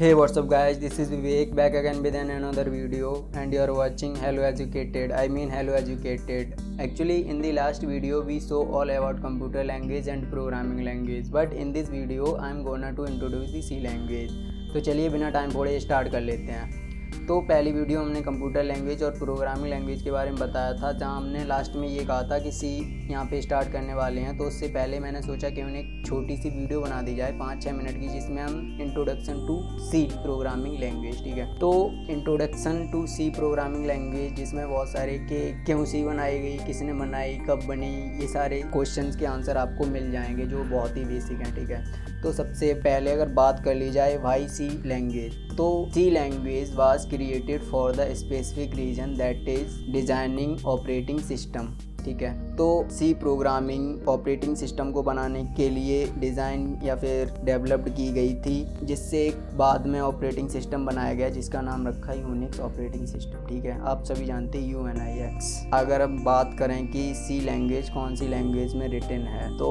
Hey what's up guys this is Vivek back again with another video and you are watching Hello Educated I mean Hello Educated actually in the last video we saw all about computer language and programming language but in this video I am gonna to introduce the C language तो चलिए बिना time फोड़े start कर लेते हैं तो पहली video हमने कंप्यूटर लैंग्वेज और प्रोग्रामिंग लैंग्वेज के बारे में बताया था, जहाँ हमने लास्ट में ये कहा था कि सी यहाँ पे स्टार्ट करने वाले हैं। तो उससे पहले मैंने सोचा कि उन्हें एक छोटी सी वीडियो बना दी जाए, पाँच छः मिनट की, जिसमें हम introduction to C programming language ठीक है? तो introduction to C programming language जिसमें बहुत सारे के, क्यों सी बनाई गई, किसने बनाई, कब बनी, ये सारे क्वेश्चन के आंसर आपको मिल जाएँगे, जो बहुत ही बेसिक हैं, ठीक है? तो सबसे पहले अगर बात कर ली जाए वाई सी लैंग्वेज तो C language was was created for the specific region that is designing operating system. ठीक है? तो सी प्रोग्रामिंग ऑपरेटिंग सिस्टम को बनाने के लिए डिज़ाइन या फिर डेवलप्ड की गई थी, जिससे बाद में ऑपरेटिंग सिस्टम बनाया गया, जिसका नाम रखा यूनिक्स ऑपरेटिंग सिस्टम ठीक है? आप सभी जानते हैं यू एन आई एक्स अगर हम बात करें कि सी लैंग्वेज कौन सी लैंग्वेज में रिटर्न है तो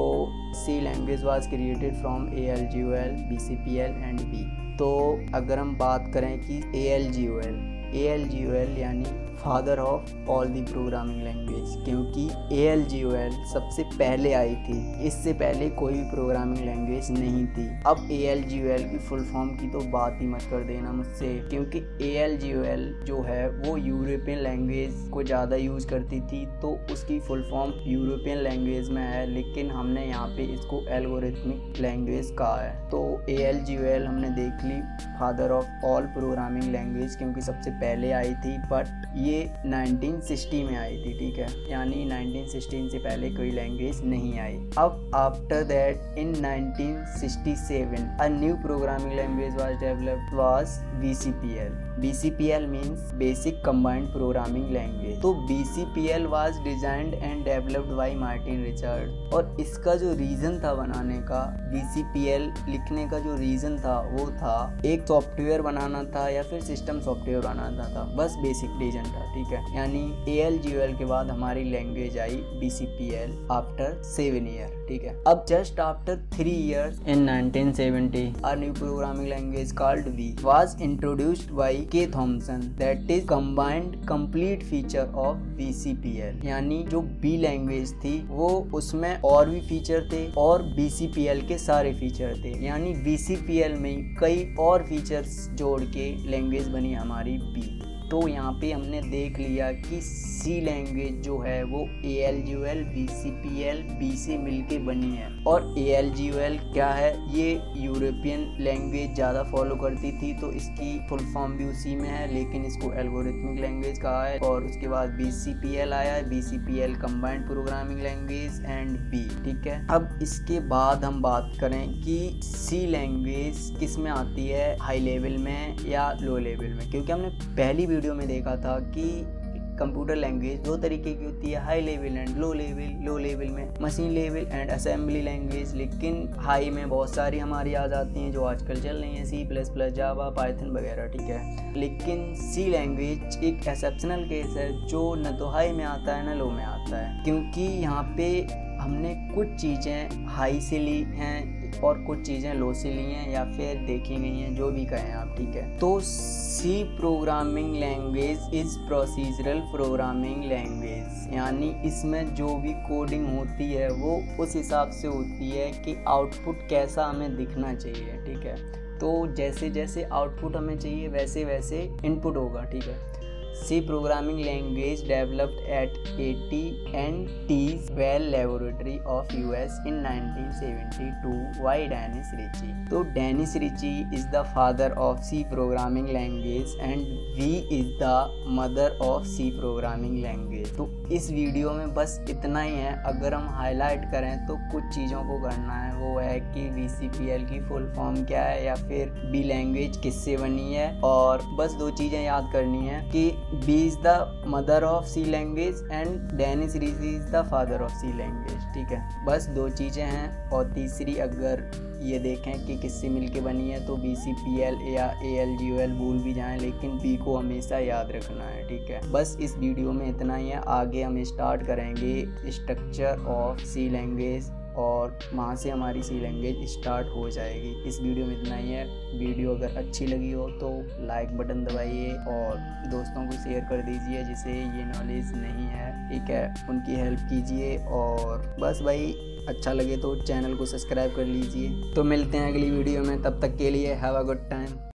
C language was created from A L G O L B C P L and B तो अगर हम बात करें कि A L G O L A L G O L यानी father of all the programming language, क्योंकि A L G O L सबसे पहले आई थी। इससे पहले कोई भी प्रोग्रामिंग लैंग्वेज नहीं थी। अब A L G O L की फुल फॉर्म की तो बात ही मत कर देना मुझसे, क्योंकि A L G O L जो है वो यूरोपियन लैंग्वेज को ज़्यादा यूज़ करती थी तो उसकी फुल फॉर्म यूरोपियन लैंग्वेज में है, लेकिन हमने यहाँ पे इसको एल्गोरिथमिक लैंग्वेज कहा है। तो ए एल जी ओ एल हमने देख ली, father of all programming language, क्योंकि सबसे पहले आई थी, बट ये ये 1960 में आई थी, ठीक है? यानी 1916 से पहले कोई लैंग्वेज नहीं आई। अब after that in 1967 a new programming language was developed was BCPL BCPL means basic combined programming language तो BCPL was designed and developed by Martin Richard और इसका जो रीजन था बनाने का BCPL लिखने का जो रीजन था, वो था एक सॉफ्टवेयर बनाना था या फिर सिस्टम सॉफ्टवेयर बनाना था। बस बेसिक रीजन था, ठीक है? यानी ए एल के बाद हमारी लैंग्वेज आई एल आफ्टर सेवन ईयर ठीक है। अब just after three years in 1970 are new programming language called B was introduced by K Thompson that is combined complete feature of BCPL यानी जो बी लैंग्वेज थी, वो उसमें और भी फीचर थे और बी सी पी एल के सारे फीचर थे। यानी बी सी पी एल में कई और फीचर्स जोड़ के लैंग्वेज बनी हमारी बी तो यहाँ पे हमने देख लिया कि सी लैंग्वेज जो है वो A L G L B C P L B से मिल के बनी है। और ए एल जी एल क्या है? ये यूरोपियन लैंग्वेज ज़्यादा फॉलो करती थी तो इसकी फुल फॉर्म भी उसी में है, लेकिन इसको एल्गोरिथमिक लैंग्वेज कहा है। और उसके बाद बी सी पी एल आया है B C P L combined programming language and B ठीक है? अब इसके बाद हम बात करें कि सी लैंग्वेज किसमें आती है? हाई लेवल में या लो लेवल में? क्योंकि हमने पहली में देखा था कि कंप्यूटर लैंग्वेज दो तरीके की होती है high level and low level low level में machine level and assembly language लेकिन हाई में बहुत सारी हमारी आ जाती हैं जो आजकल चल रही हैं C plus plus Java Python वगैरह, ठीक है? लेकिन सी लैंग्वेज एक एक्सेप्शनल केस है जो न तो हाई में आता है, न लो में आता है। क्योंकि यहाँ पे हमने कुछ चीज़ें हाई से ली हैं और कुछ चीज़ें लो से ली हैं या फिर देखी गई हैं, जो भी कहें आप, ठीक है? तो C programming language is procedural programming language यानी इसमें जो भी कोडिंग होती है, वो उस हिसाब से होती है कि आउटपुट कैसा हमें दिखना चाहिए, ठीक है? तो जैसे जैसे आउटपुट हमें चाहिए वैसे वैसे इनपुट होगा, ठीक है? C programming language developed at A T and T Bell laboratory of U S in nineteen seventy two by Dennis Ritchie is the father of C programming language and B is the mother of C programming language तो इस video में बस इतना ही है। अगर हम highlight करें तो कुछ चीज़ों को करना है। वो है कि वी सी पी एल की फुल फॉर्म क्या है या फिर बी लैंग्वेज किससे बनी है? और बस दो चीज़ें याद करनी है कि B is the mother of C language and Dennis Ritchie is the father of C language, ठीक है? बस दो चीज़ें हैं और तीसरी अगर ये देखें कि किससे मिलके बनी है तो बी सी पी एल या ए एल जी ओ एल भूल भी जाएँ, लेकिन बी को हमेशा याद रखना है, ठीक है? बस इस वीडियो में इतना ही है। आगे हम स्टार्ट करेंगे स्ट्रक्चर ऑफ़ सी लैंग्वेज और वहाँ से हमारी सी लैंग्वेज स्टार्ट हो जाएगी। इस वीडियो में इतना ही है। वीडियो अगर अच्छी लगी हो तो लाइक बटन दबाइए और दोस्तों को शेयर कर दीजिए जिसे ये नॉलेज नहीं है। ठीक है? उनकी हेल्प कीजिए और बस भाई अच्छा लगे तो चैनल को सब्सक्राइब कर लीजिए। तो मिलते हैं अगली वीडियो में। तब तक के लिए हैव अ गुड टाइम